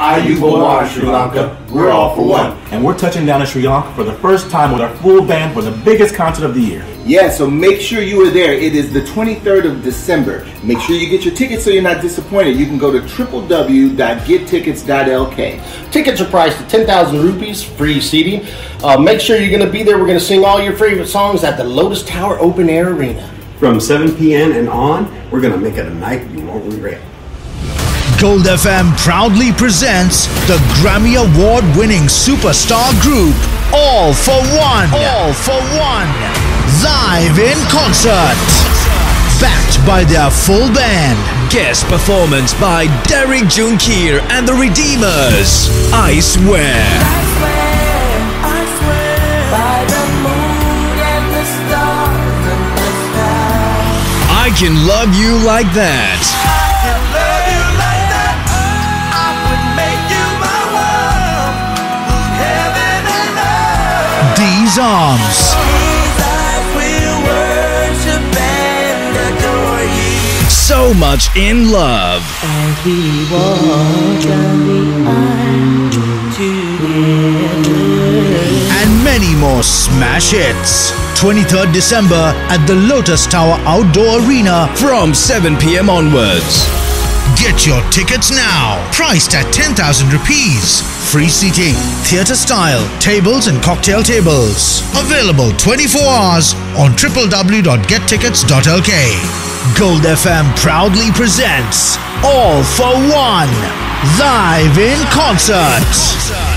Ayubowan, Sri Lanka. We're All-4-One. And we're touching down in Sri Lanka for the first time with our full band for the biggest concert of the year. Yeah, so make sure you are there. It is the 23rd of December. Make sure you get your tickets so you're not disappointed. You can go to www.gettickets.lk. Tickets are priced at 10,000 rupees, free seating. Uh, make sure you're going to be there. We're going to sing all your favorite songs at the Lotus Tower Open Air Arena. From 7 p.m. and on, we're going to make it a night you won't regret. Gold FM proudly presents the Grammy Award winning superstar group, All for One. All for One. Live in concert. Backed by their full band. Guest performance by Derrick Junkeer and the Redeemers. I swear. I swear, I swear, by the moon and the stars and the sky. I can love you like that. Arms. These eyes will worship and adore you. So much in love. As we walk down the aisle together. and many more smash hits. 23rd December at the Lotus Tower Outdoor Arena. From 7 p.m. onwards. Get your tickets now. Priced at 10,000 rupees. Free seating, theatre style, tables and cocktail tables. Available 24 hours on www.gettickets.lk. Gold FM proudly presents All for One. Live in concert.